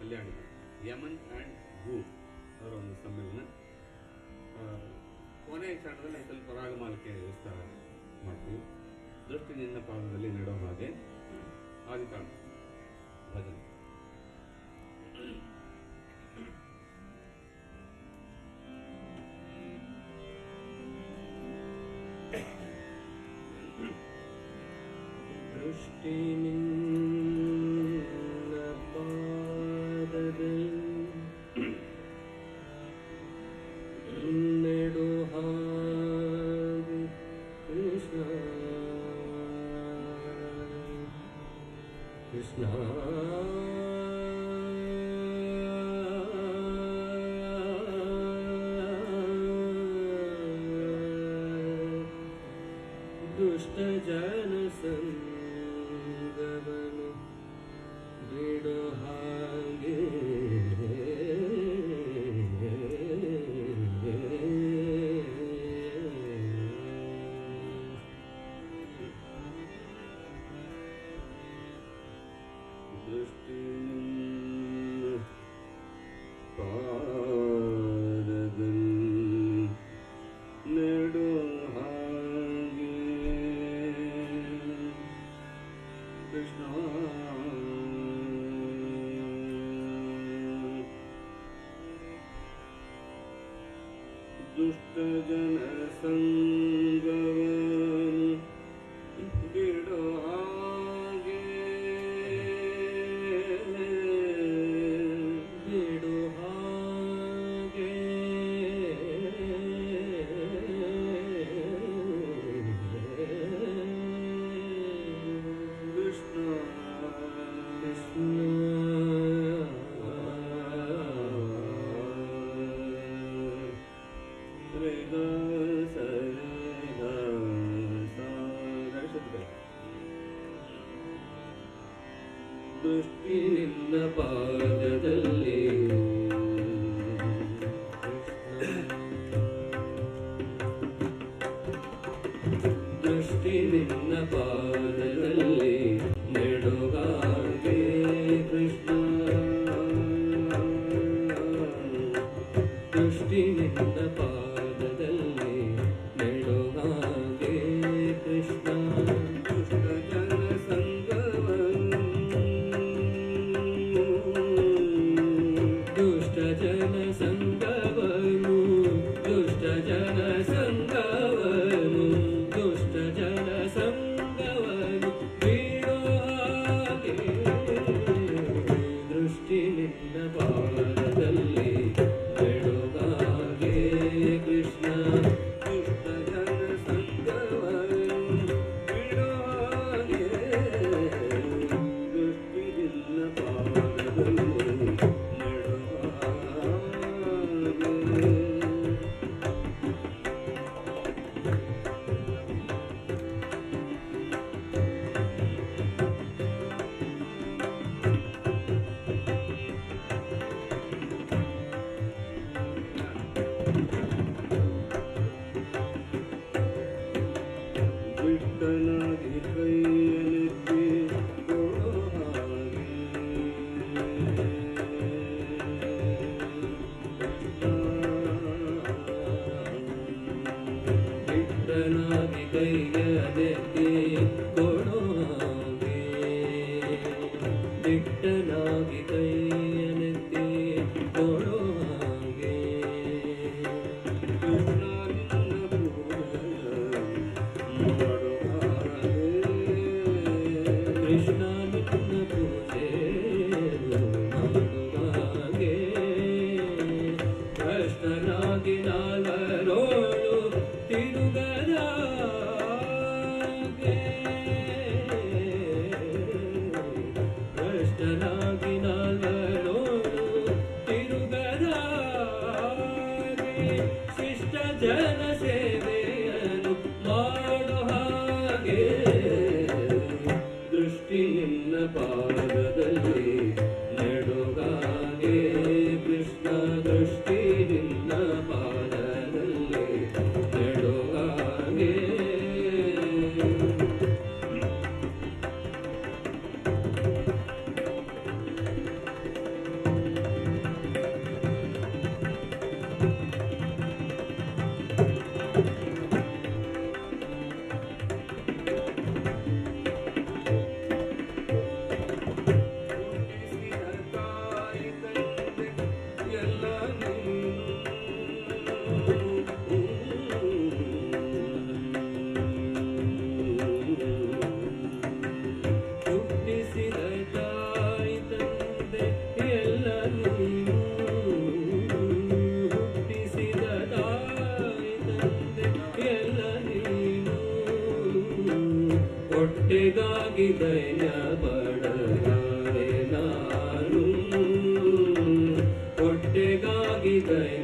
Influence of Mohana and Kalyani, Yaman and ಗು ಅವರ ಒಂದು ಸಮ್ಮೇಳನ. ಕೊನೆಯ ಕ್ಷಣದಲ್ಲಿ ಸ್ವಲ್ಪ ರಾಗಮಾಲಿಕೆ ವಿಸ್ತಾರ ಮಾಡ್ತೀವಿ. ದೃಷ್ಟಿ ನಿನ್ನ ಪಾದದಲ್ಲಿ ನೆಡೋ ಹಾಗೆ. ಆದಿತಾಣ ಭಜನೆ. ದೃಷ್ಟಿ Krishna. Dushta Jana Sanya Oh. ಪಾದದಲ್ಲಿ ದೃಷ್ಟಿ ನಿನ್ನ ಪಾದದಲ್ಲಿ ನೆಡುಗಾಗೆ ಕೃಷ್ಣ ದೃಷ್ಟಿ ನಿನ್ನ ಪಾದದಲ್ಲಿ जना भी कई देती को Namah everything